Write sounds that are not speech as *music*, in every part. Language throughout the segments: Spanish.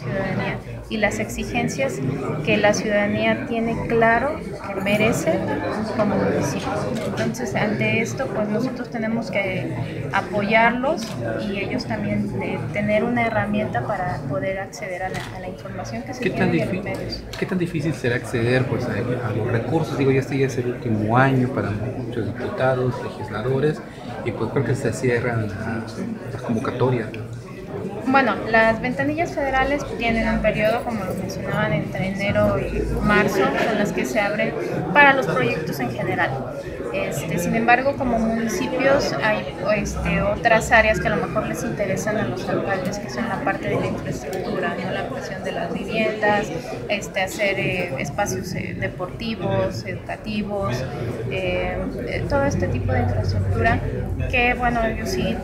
ciudadanía y las exigencias que la ciudadanía tiene claro que merece como municipio. Entonces, ante esto, pues nosotros tenemos que apoyarlos y ellos también eh, tener una herramienta para poder acceder a la, información que se ¿Qué tiene tan en los medios. ¿Qué tan difícil será acceder pues, a, a los recursos? Digo, ya este ya es el último año para muchos diputados, legisladores, y pues creo que se cierran las, las convocatorias. Bueno, las ventanillas federales tienen un periodo, como lo mencionaban, entre enero y marzo, son las que se abren para los proyectos en general. Este, sin embargo, como municipios hay este, otras áreas que a lo mejor les interesan a los alcaldes, que son la parte de la infraestructura, ¿no? la las viviendas, este, hacer eh, espacios eh, deportivos, educativos, eh, eh, todo este tipo de infraestructura que, bueno, ellos sí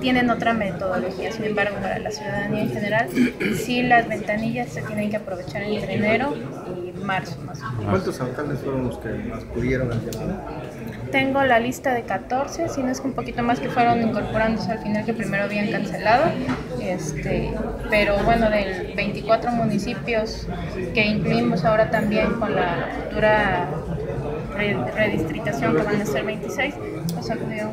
tienen otra metodología. Sin embargo, para la ciudadanía en general, sí las ventanillas se tienen que aprovechar entre enero y marzo más o menos. ¿Cuántos alcaldes fueron los que acudieron al llamado? Tengo la lista de 14, si no es que un poquito más que fueron incorporándose al final que primero habían cancelado. Este, pero bueno, de 24 municipios que incluimos ahora también con la futura re- redistritación que van a ser 26, pues acudieron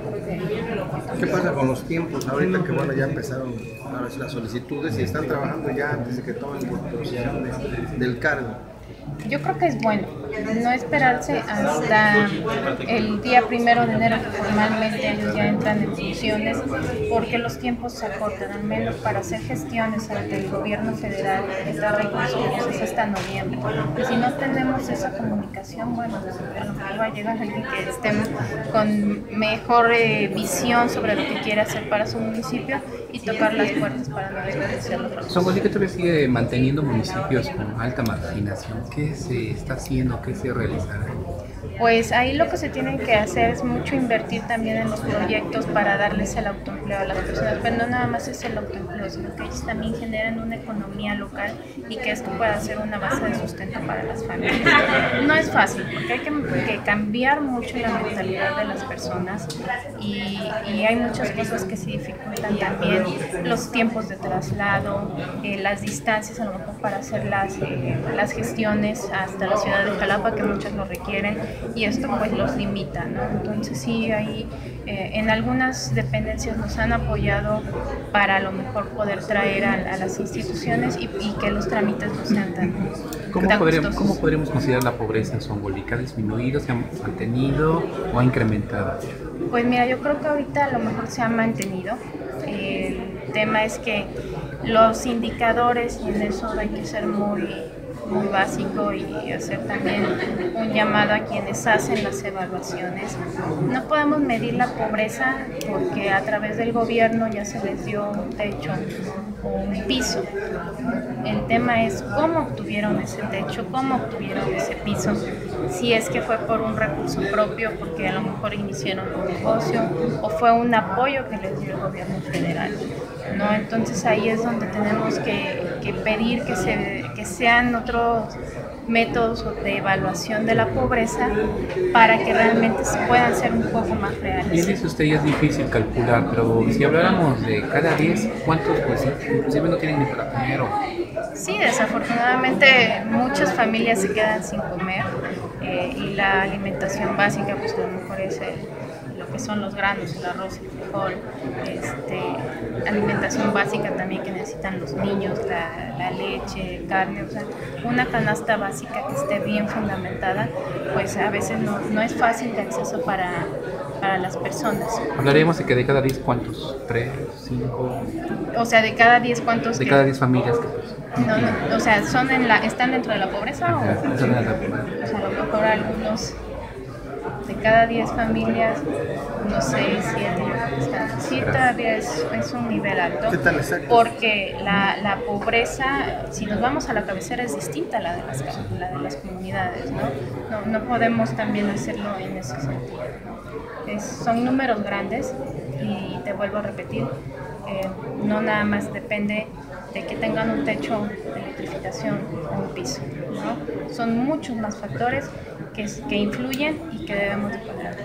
¿Qué pasa con los tiempos ahorita que bueno ya empezaron ahora sí las solicitudes y están trabajando ya antes de que tomen posesión de- del cargo? Yo creo que es bueno no esperarse hasta el día primero de enero que formalmente ellos ya entran en funciones porque los tiempos se acortan al menos para hacer gestiones ante el gobierno federal de dar recursos hasta noviembre y si no tenemos esa comunicación bueno a lo mejor va a llegar alguien que esté con mejor eh, visión sobre lo que quiere hacer para su municipio y tocar las puertas para no desperdiciar los recursos. Son que todavía sigue manteniendo municipios con alta marginación. ¿Qué se está haciendo? ¿Qué se realizará? Pues ahí lo que se tiene que hacer es mucho invertir también en los proyectos para darles el autoempleo a las personas, pero no nada más es el autoempleo, sino que ellos también generan una economía local y que esto pueda ser una base de sustento para las familias. *laughs* No es fácil, porque hay que, cambiar mucho la mentalidad de las personas y, hay muchas cosas que se dificultan también, los tiempos de traslado, eh, las distancias a lo mejor para hacer las, eh, las gestiones hasta la ciudad de Jalapa, que muchos lo requieren, y esto pues los limita, ¿no? Entonces sí, ahí eh, en algunas dependencias nos han apoyado para a lo mejor poder traer a, a las instituciones y, y, que los trámites no sean tan, ¿Cómo, tan podríamos. ¿Cómo podríamos considerar la pobreza en Zongoli? ¿Ha disminuido, se ha mantenido o ha incrementado? Pues mira, yo creo que ahorita a lo mejor se ha mantenido. El tema es que los indicadores, y en eso hay que ser muy, muy básico y hacer también un llamado a quienes hacen las evaluaciones. No podemos medir la pobreza porque a través del gobierno ya se les dio un techo o un piso. El tema es cómo obtuvieron ese techo, cómo obtuvieron ese piso, si es que fue por un recurso propio, porque a lo mejor iniciaron un negocio, o fue un apoyo que les dio el gobierno federal. ¿no? Entonces ahí es donde tenemos que, que pedir que, se, que sean otros métodos de evaluación de la pobreza para que realmente se puedan ser un poco más reales. Bien dice usted, ya es difícil calcular, pero si habláramos de cada 10, ¿cuántos pues inclusive no tienen ni para comer? O... Sí, desafortunadamente muchas familias se quedan sin comer eh, y la alimentación básica pues a lo mejor es el, lo que son los granos, el arroz, el frijol, este, alimentación básica también que necesitan los niños, la, la, leche, carne, o sea, una canasta básica que esté bien fundamentada, pues a veces no, no es fácil de acceso para, para las personas. Hablaríamos de que de cada 10, ¿cuántos? ¿3, 5? O sea, de cada 10, ¿cuántos? De que... cada 10 familias que pues, no, no, o sea, ¿son en la, ¿están dentro de la pobreza? O, la pobreza. o sea, a lo mejor algunos de cada 10 familias, unos 6, 7, yo creo que están. Sí, todavía es, es un nivel alto. ¿Qué tan exacto? Porque la, la, pobreza, si nos vamos a la cabecera, es distinta a la de las, la de las comunidades, ¿no? ¿no? No podemos también hacerlo en ese sentido. ¿no? Es, son números grandes y te vuelvo a repetir, eh, no nada más depende de que tengan un techo de electrificación o un piso. ¿no? Son muchos más factores que, que influyen y que debemos de poner.